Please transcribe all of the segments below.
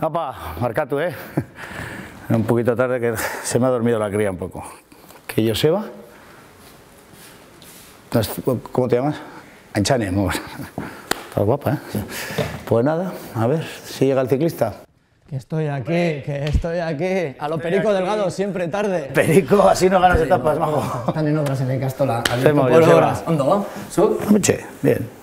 Apa, marcatu, ¿eh? Un poquito tarde que se me ha dormido la cría un poco. ¿Que Joseba? ¿Cómo te llamas? Anchane, muy buena. Estás guapa, ¿eh? Pues nada, a ver si llega el ciclista. Que estoy aquí, que estoy aquí. A lo Perico Delgado, siempre tarde. Perico, así no ganas etapas, majo. Están en obras en el Castola. Hacemos, obras. ¿Ondo? ¿Su? Che, bien.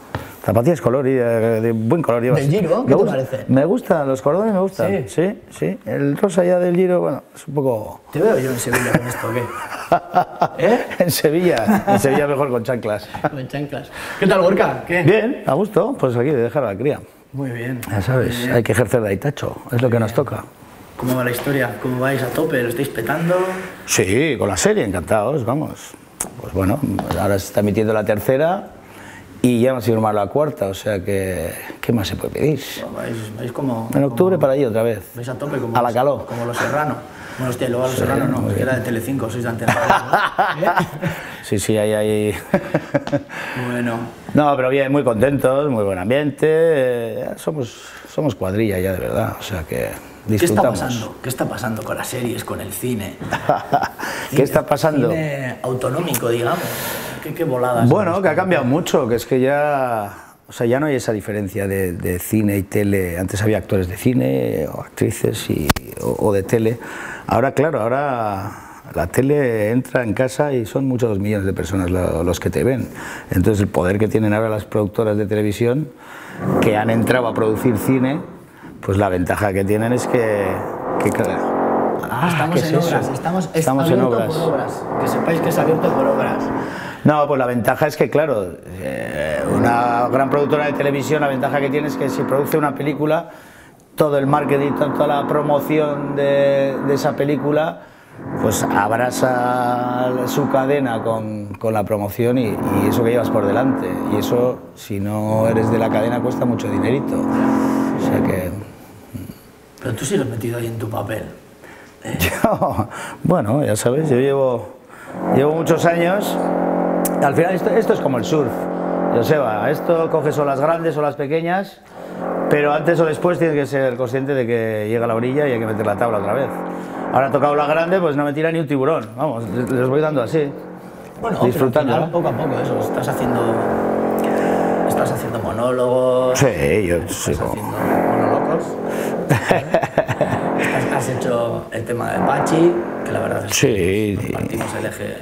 Zapatillas color y de, de buen color. ¿Del Giro? Me ¿Qué te gusta- parece? Me gustan, los cordones me gustan. Sí. sí, sí. El rosa ya del Giro, bueno, es un poco... Te veo yo en Sevilla con esto, ¿qué? ¿Eh? en Sevilla, en Sevilla mejor con chanclas. Con chanclas. ¿Qué tal, Gorka? ¿Qué? Bien, a gusto, pues aquí de dejar a la cría. Muy bien. Ya sabes, hay que ejercer de aitacho, es lo que nos toca. ¿Cómo va la historia? ¿Cómo vais a tope? ¿Lo estáis petando? Sí, con la serie, encantados, vamos. Pues bueno, ahora se está emitiendo la tercera y ya hemos firmado la cuarta, o sea que, ¿qué más se puede pedir? ¿Vais, vais como, En octubre para allí otra vez. vais a tope como A la caló. Como los serrano. Bueno, hostia, luego a los serrano no, muy que era de Telecinco, sois de Antena. ¿no? Sí, sí, ahí, ahí. Bueno, No, pero bien, muy contentos, muy buen ambiente. eh, somos, somos cuadrilla ya de verdad, o sea que ¿qué está pasando? ¿Qué está pasando con las series, con el cine? ¿Qué está pasando? Cine autonómico, digamos. ¿Qué, qué voladas? Bueno, que ha cambiado mucho, que es que ya, o sea, ya no hay esa diferencia de, de cine y tele. Antes había actores de cine o actrices y, o, o de tele. Ahora, claro, ahora la tele entra en casa y son muchos millones de personas lo- los que te ven. Entonces, el poder que tienen ahora las productoras de televisión que han entrado a producir cine, pues la ventaja que tienen es que, que claro, Ah, Estamos ¿qué es en eso? obras, estamos, es Estamos en obras. por obras. Que sepáis que es abierto por obras. No, pues la ventaja es que, claro, eh, una gran productora de televisión, la ventaja que tiene es que si produce una película, todo el marketing, toda la promoción de, de esa película, pues abraza su cadena con, con la promoción y, y eso que llevas por delante. Y eso, si no eres de la cadena, cuesta mucho dinerito. O sea que... Pero tú sigues metido ahí en tu papel. Yo, bueno, ya sabes, yo llevo, llevo muchos años. Al final esto, esto es como el surf. Joseba, esto coges olas grandes o las pequeñas, pero antes o después tienes que ser consciente de que llega a la orilla y hay que meter la tabla otra vez. Ahora ha tocado la grande, pues no me tira ni un tiburón. Vamos, les voy dando así. Bueno, disfrutando. final, poco a poco eso. Estás haciendo, estás haciendo monólogos. Sí, yo sí, Estás haciendo monólogos. has, hecho el tema de Pachi, que la verdad es Sí, que y- compartimos el eje.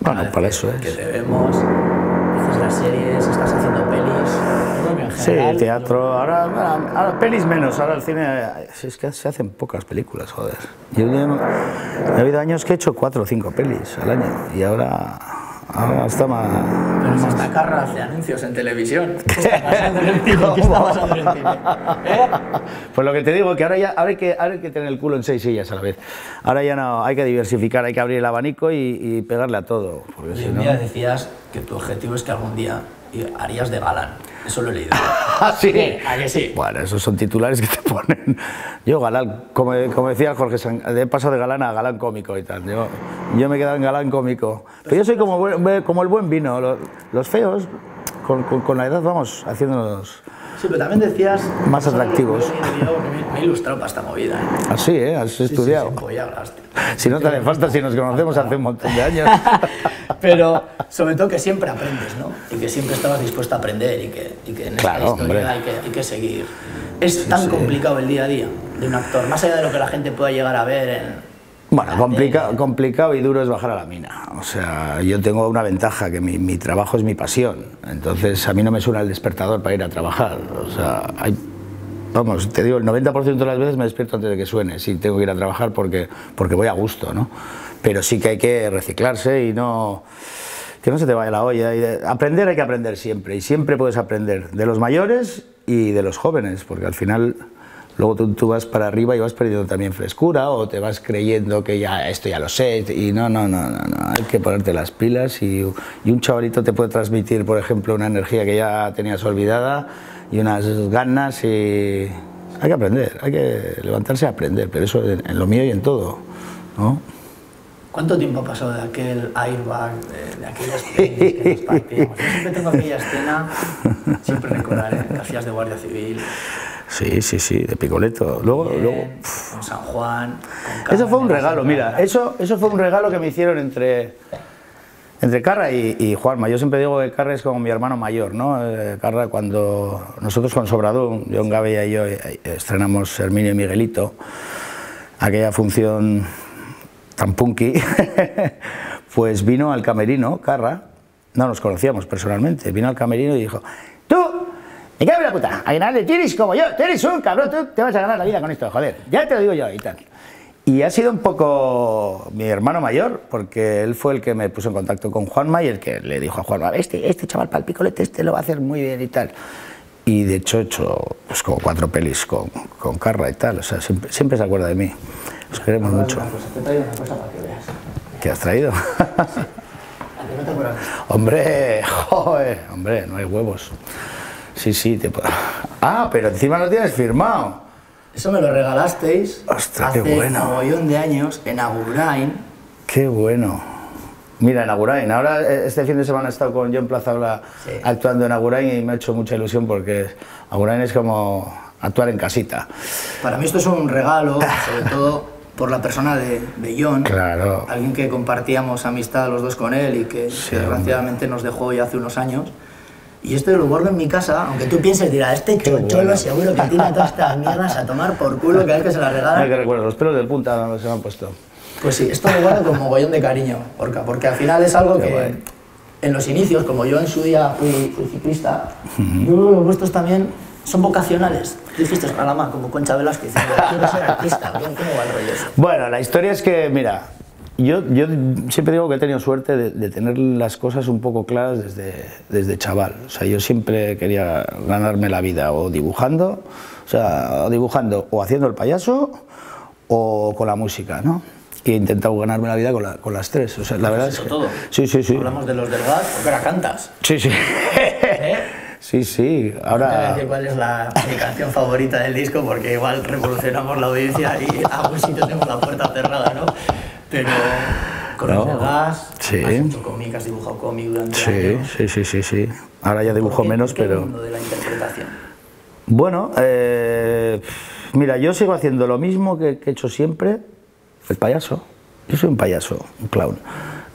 Bueno, para que- eso es. Que debemos. Haces las series, estás haciendo pelis. Yo que Sí, general, teatro, ahora, ahora, ahora pelis menos, ahora el cine, es que se hacen pocas películas, joder. Yo llevo- ha habido años que he hecho cuatro o cinco pelis al año y ahora, ahora está más... Pero si esta carra hace anuncios en televisión. ¿Eh? Pues lo que te digo, que ahora ya ahora hay que, ahora hay que tener el culo en seis sillas a la vez. Ahora ya no, hay que diversificar, hay que abrir el abanico y, y pegarle a todo, porque Y si un no... día decías que tu objetivo es que algún día harías de galán. Eso lo he leído. ¿Ah, sí? ¿A que sí? Bueno, esos son titulares que te ponen. Yo, galán, como, como decía Jorge, San- he pasado de galán a galán cómico y tal. Yo, yo me he quedado en galán cómico. Pero yo soy como, como el buen vino. Los, los feos, con, con- con la edad vamos haciéndonos Sí, pero también decías... Más atractivos. Me- he ilustrado para esta movida. ¿eh? así, ¿eh? Has estudiado. Sí, sí, pues ya hablaste. Si no te hace falta, si nos conocemos hace un montón de años. Pero sobre todo que siempre aprendes, ¿no? Y que siempre estabas dispuesto a aprender y que, y que en esta Claro, historia hombre. hay que, hay que seguir. Es tan complicado el día a día de un actor, más allá de lo que la gente pueda llegar a ver en... Bueno, complica- complicado y duro es bajar a la mina. O sea, yo tengo una ventaja, que mi, mi trabajo es mi pasión. Entonces, a mí no me suena el despertador para ir a trabajar. O sea, hay, vamos, te digo, el 90% de las veces me despierto antes de que suene, si tengo que ir a trabajar porque, porque voy a gusto, ¿no? Pero sí que hay que reciclarse y no... Que no se te vaya la olla. Y de- aprender hay que aprender siempre, y siempre puedes aprender de los mayores y de los jóvenes, porque al final luego tú, tú vas para arriba y vas perdiendo también frescura o te vas creyendo que ya esto ya lo sé y no, no, no, no, no. hay que ponerte las pilas y, y un chavalito te puede transmitir, por ejemplo, una energía que ya tenías olvidada y unas ganas y hay que aprender, hay que levantarse a aprender, pero eso en, en lo mío y en todo, ¿no? ¿Cuánto tiempo pasado de aquel airbag, de, de aquellas pelis que nos partíamos? Yo siempre tengo aquella escena, siempre recordaré, que hacías de guardia civil. Sí, sí, sí, de picoleto. Luego, Bien, luego con San Juan. con eso fue un regalo, mira, eso, eso fue un regalo que me hicieron entre, entre Carra y, y Juanma. Yo siempre digo que Carra es como mi hermano mayor, ¿no? Eh, Carra, cuando nosotros con Sobradún, John Gavella y yo eh, estrenamos Herminio y Miguelito, aquella función tan punky, pues vino al camerino, Carra, no nos conocíamos personalmente, vino al camerino y dijo, me cago en la puta, a ganarle tienes como yo, tú eres un cabrón, tú te vas a ganar la vida con esto, joder, ya te lo digo yo y tal. Y ha sido un poco mi hermano mayor, porque él fue el que me puso en contacto con Juanma y el que le dijo a Juanma, este, este chaval para el picolete, este lo va a hacer muy bien y tal. Y de hecho he hecho pues, como cuatro pelis con, con Carra y tal, o sea, siempre, siempre se acuerda de mí. Os queremos mucho. Cosa, te he traído una cosa para que veas. ¿Qué has traído? ¿A que no te hombre, joder, hombre, no hay huevos. Sí, sí, te puedo... Ah, pero encima lo tienes firmado. Eso me lo regalasteis Ostras, qué hace bueno. un mogollón de años en Agurain. Qué bueno. Mira, en Agurain. Ahora, eh, este fin de semana he estado con John Plazaola Sí. actuando en Agurain y me ha hecho mucha ilusión porque Agurain es como actuar en casita. Para mí esto es un regalo, sobre todo por la persona de, de John. Claro. Alguien que compartíamos amistad los dos con él y que Sí, desgraciadamente nos dejó ya hace unos años. Y esto lo guardo en mi casa, aunque tú pienses, dirá, este chocholo bueno. seguro que tiene todas estas mierdas a tomar por culo cada vez que se las regala. que recuerdo, los pelos del punta se me han puesto. Pues sí, esto lo guardo con mogollón de cariño, porque, porque al final es algo Qué que guay. en los inicios, como yo en su día fui, fui ciclista, yo creo que vuestros también son vocacionales. Tú dijiste, Jalama, como Concha Velázquez, quiero ser artista, ¿cómo va el rollo? Bueno, la historia es que, mira, yo, yo siempre digo que he tenido suerte de, de tener las cosas un poco claras desde, desde chaval. O sea, yo siempre quería ganarme la vida o dibujando, o sea, dibujando o haciendo el payaso o con la música, ¿no? Y he intentado ganarme la vida con, la- con las tres. O sea, la verdad es que... todo. Sí, sí, sí. Hablamos de los del gas, porque ahora cantas. Sí, sí. ¿eh? Sí, sí. Ahora... decir cuál es la, mi canción favorita del disco, porque igual revolucionamos la audiencia y a algún sitio tenemos la puerta cerrada, ¿no? Pero con los No. del gas, Sí. has hecho cómic, has dibujado cómic durante Sí, años. sí, sí, sí, sí. Ahora ya dibujo ¿Por qué- menos, qué el pero... mundo de la interpretación? Bueno, eh, mira, yo sigo haciendo lo mismo que, que he hecho siempre, el payaso. Yo soy un payaso, un clown.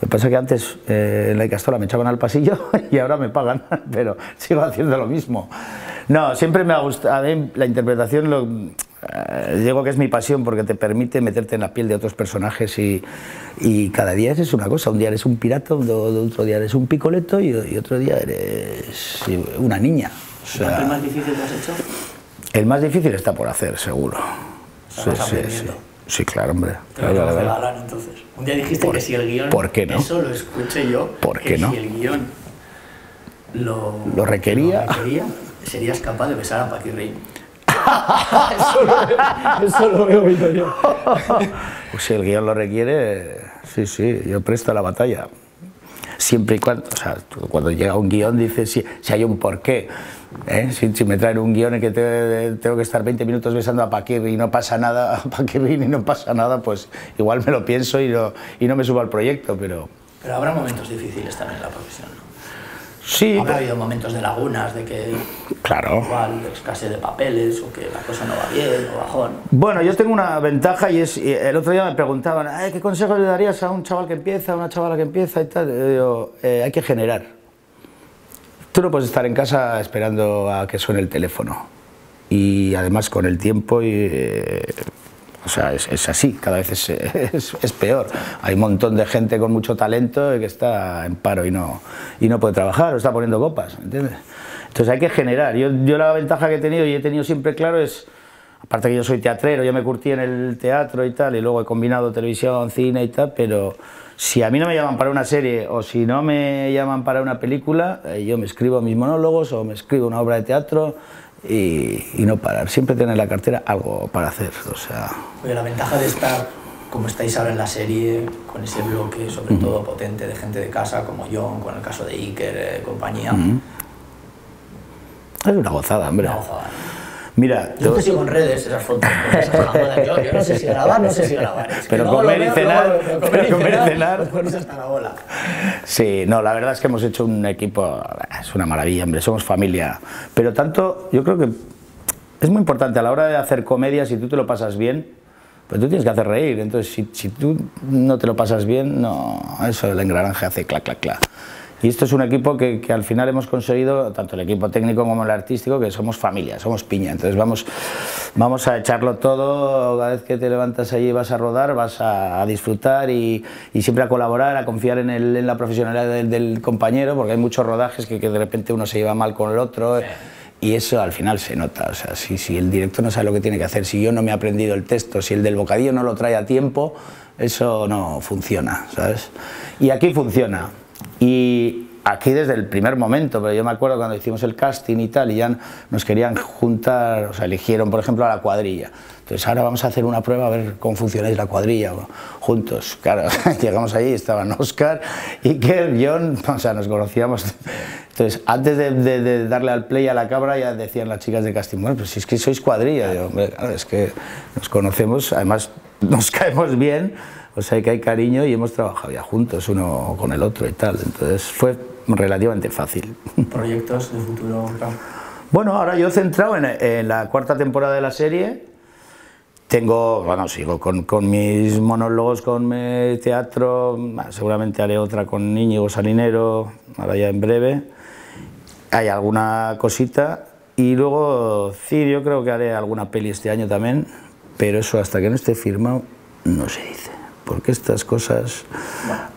Lo que pasa es que antes eh, en la Icastola me echaban al pasillo y ahora me pagan, pero sigo haciendo lo mismo. No, siempre me ha gustado, a mí la interpretación, lo, digo que es mi pasión porque te permite meterte en la piel de otros personajes y, y cada día es una cosa. Un día eres un pirata, otro día eres un picoleto y, y otro día eres una niña. O ¿Cuál es sea, el más difícil que has hecho? el más difícil está por hacer, seguro. Sí, sí, sí. Sí, claro, hombre. Claro, que claro. regalar, entonces. Un día dijiste ¿Por- que si el guion... por qué no? Eso lo escuché yo. ¿Por que qué no? si el guion lo, Lo requería. lo requería, serías capaz de besar a Paquirrín. Eso, lo, eso lo he oído yo. Pues si el guion lo requiere, sí, sí, yo presto la batalla. Siempre y cuando, o sea, cuando llega un guion dices si, si hay un porqué. ¿eh? Si, si me traen un guion en que te- tengo que estar 20 minutos besando a Paquir y no pasa nada, a y no pasa nada, pues igual me lo pienso y no, y no me subo al proyecto, pero Pero habrá momentos difíciles también en la profesión, ¿no? Sí, Habrá habido momentos de lagunas, de que claro. igual escasez de papeles o que la cosa no va bien o bajón. Bueno, yo tengo una ventaja y es, y el otro día me preguntaban, "Ay, ¿qué consejos le darías a un chaval que empieza, a una chavala que empieza y tal? Yo digo, "Eh, hay que generar. Tú no puedes estar en casa esperando a que suene el teléfono. Y además con el tiempo, y, eh, o sea, es, es así, cada vez es, es- es peor. Hay un montón de gente con mucho talento que está en paro y no, y no puede trabajar o está poniendo copas, ¿entiendes? Entonces hay que generar. Yo, yo la ventaja que he tenido y he tenido siempre claro es, aparte que yo soy teatrero, yo me curtí en el teatro y tal, y luego he combinado televisión, cine y tal, pero si a mí no me llaman para una serie o si no me llaman para una película, eh, yo me escribo mis monólogos o me escribo una obra de teatro y, y no parar. Siempre tener en la cartera algo para hacer. O sea, Oye, la ventaja de estar, como estáis ahora en la serie, con ese bloque, sobre todo potente, de gente de casa, como John, con el caso de Iker, eh, compañía, es una gozada, hombre. una gozada. Mira, Yo te- sigo en redes, esas fotos, esas yo, yo no sé si grabar, no sé si grabar. Es Pero comer veo, cenar, pero comer y cenar. Pues ponéis hasta la bola. Sí, no, la verdad es que hemos hecho un equipo, es una maravilla, hombre, somos familia. Pero tanto, yo creo que es muy importante a la hora de hacer comedia, si tú te lo pasas bien, pues tú tienes que hacer reír. Entonces, si, si tú no te lo pasas bien, no, eso el engranaje hace clac, clac, clac. Y esto es un equipo que, que, al final hemos conseguido, tanto el equipo técnico como el artístico, que somos familia, somos piña. Entonces vamos, vamos a echarlo todo, cada vez que te levantas allí vas a rodar, vas a, a disfrutar y, y, siempre a colaborar, a confiar en, el, en la profesionalidad del, del, compañero, porque hay muchos rodajes que, que, de repente uno se lleva mal con el otro. Y eso al final se nota, o sea, si, si el director no sabe lo que tiene que hacer, si yo no me he aprendido el texto, si el del bocadillo no lo trae a tiempo, eso no funciona, ¿sabes? Y aquí funciona. Y aquí desde el primer momento, pero yo me acuerdo cuando hicimos el casting y tal, y ya nos querían juntar, o sea, eligieron por ejemplo a la cuadrilla. Entonces ahora vamos a hacer una prueba a ver cómo funcionáis la cuadrilla juntos. Claro, llegamos allí, estaban Oscar, Iker, John, o sea, nos conocíamos. Entonces, antes de, de, de, darle al play a la cabra, ya decían las chicas de casting, bueno, pues si es que sois cuadrilla, Digo, claro, es que nos conocemos, además nos caemos bien, o sea que hay cariño y hemos trabajado ya juntos, uno con el otro y tal. Entonces fue relativamente fácil. ¿Proyectos de futuro? Bueno, ahora yo he centrado en, en, la cuarta temporada de la serie. Tengo, bueno, sigo con, con mis monólogos, con mi teatro, seguramente haré otra con Íñigo Salinero, ahora ya en breve. Hay alguna cosita y luego, sí, yo creo que haré alguna peli este año también, pero eso hasta que no esté firmado no se dice porque estas cosas,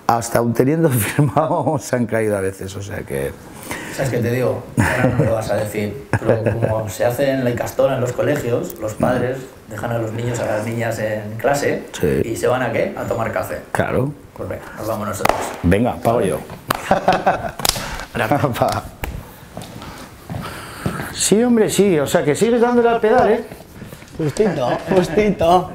hasta aún teniendo firmado, se han caído a veces, o sea que... ¿Sabes qué te digo? Ahora no lo vas a decir, pero como se hace en la Icastora, en los colegios, los padres dejan a los niños, a las niñas en clase Sí. y se van a qué? A tomar café. Claro. Pues venga, nos vamos nosotros. Venga, pago yo. sí, hombre, sí, o sea que sigues dándole al pedal, ¿eh? Justito, justito.